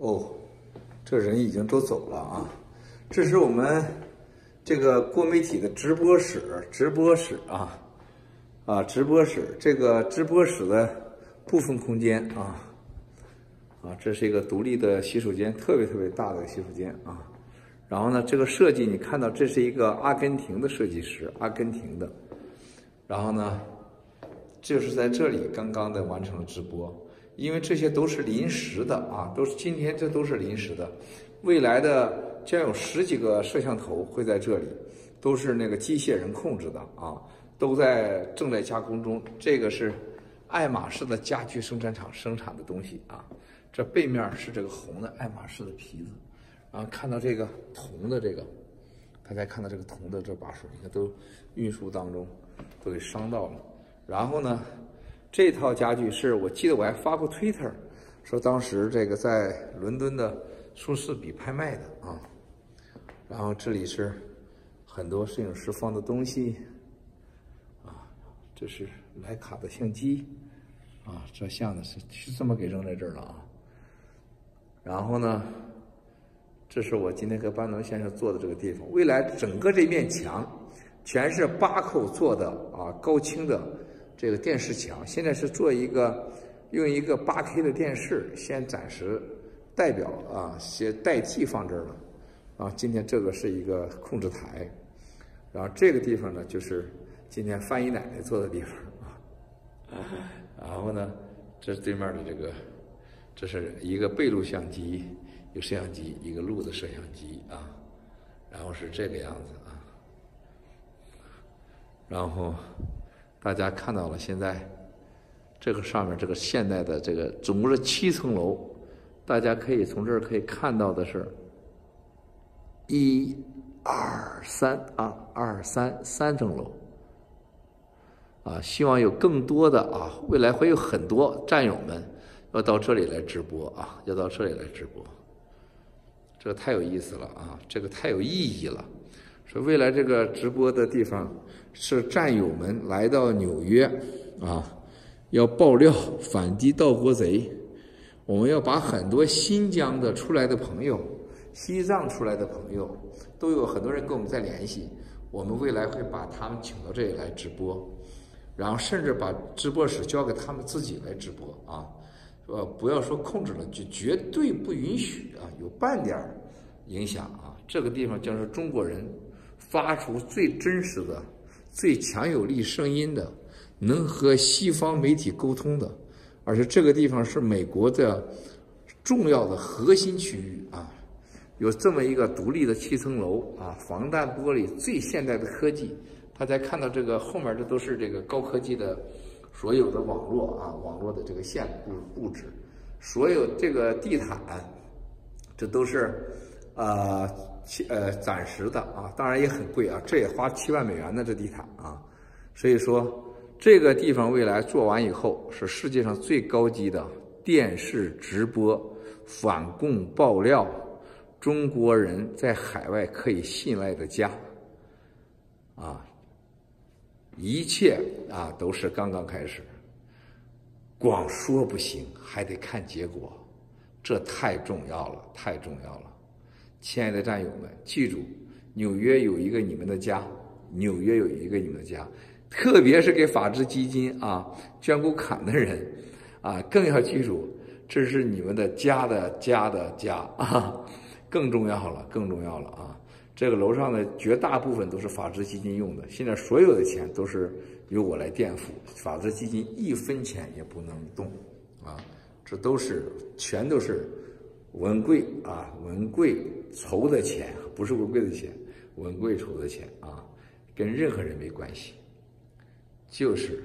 哦这人已经都走了啊。这是我们这个多媒体的直播室，直播室啊，啊，直播室这个直播室的部分空间啊，啊，这是一个独立的洗手间，特别特别大的洗手间啊。然后呢，这个设计你看到，这是一个阿根廷的设计师，阿根廷的。然后呢，就是在这里刚刚的完成了直播，因为这些都是临时的啊，都是今天这都是临时的，未来的将有十几个摄像头会在这里，都是那个机械人控制的啊，都在正在加工中。这个是爱马仕的家居生产厂生产的东西啊，这背面是这个红的爱马仕的皮子。然后，看到这个铜的这个，大家看到这个铜的这把手，你看都运输当中都给伤到了。然后呢，这套家具是我记得我还发过 Twitter，说当时这个在伦敦的苏士比拍卖的啊。然后这里是很多摄影师放的东西啊，这是徕卡的相机啊，这相的是是这么给扔在这儿了啊。然后呢？这是我今天和班农先生做的这个地方。未来整个这面墙，全是八扣做的啊，高清的这个电视墙。现在是做一个，用一个八 K 的电视，先暂时代表啊，先代替放这儿了。啊，今天这个是一个控制台，然后这个地方呢，就是今天范姨奶奶坐的地方啊。然后呢，这是对面的这个，这是一个背录相机。一个摄像机，一个录的摄像机啊，然后是这个样子啊，然后大家看到了，现在这个上面这个现代的这个总共是七层楼，大家可以从这儿可以看到的是，一、二、三啊，二三三层楼啊，希望有更多的啊，未来会有很多战友们要到这里来直播啊，要到这里来直播。这个太有意思了啊！这个太有意义了。说未来这个直播的地方是战友们来到纽约啊，要爆料反击盗国贼。我们要把很多新疆的出来的朋友、西藏出来的朋友，都有很多人跟我们在联系。我们未来会把他们请到这里来直播，然后甚至把直播室交给他们自己来直播啊。呃，不要说控制了，就绝对不允许啊，有半点影响啊。这个地方将是中国人发出最真实的、最强有力声音的，能和西方媒体沟通的，而且这个地方是美国的重要的核心区域啊。有这么一个独立的七层楼啊，防弹玻璃，最现代的科技。大家看到这个后面，这都是这个高科技的。所有的网络啊，网络的这个线布布置，所有这个地毯，这都是呃七呃暂时的啊，当然也很贵啊，这也花七万美元的这地毯啊，所以说这个地方未来做完以后是世界上最高级的电视直播反共爆料，中国人在海外可以信赖的家啊。一切啊都是刚刚开始，光说不行，还得看结果，这太重要了，太重要了。亲爱的战友们，记住，纽约有一个你们的家，纽约有一个你们的家，特别是给法治基金啊捐过款的人啊，更要记住，这是你们的家的家的家啊，更重要了，更重要了啊。这个楼上的绝大部分都是法治基金用的，现在所有的钱都是由我来垫付，法治基金一分钱也不能动，啊，这都是全都是文贵啊文贵筹的钱，不是文贵的钱，文贵筹的钱啊，跟任何人没关系，就是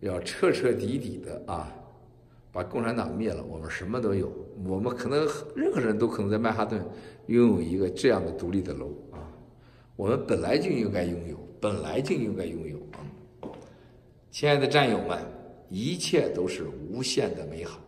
要彻彻底底的啊。把共产党灭了，我们什么都有。我们可能任何人都可能在曼哈顿拥有一个这样的独立的楼啊。我们本来就应该拥有，本来就应该拥有啊。亲爱的战友们，一切都是无限的美好。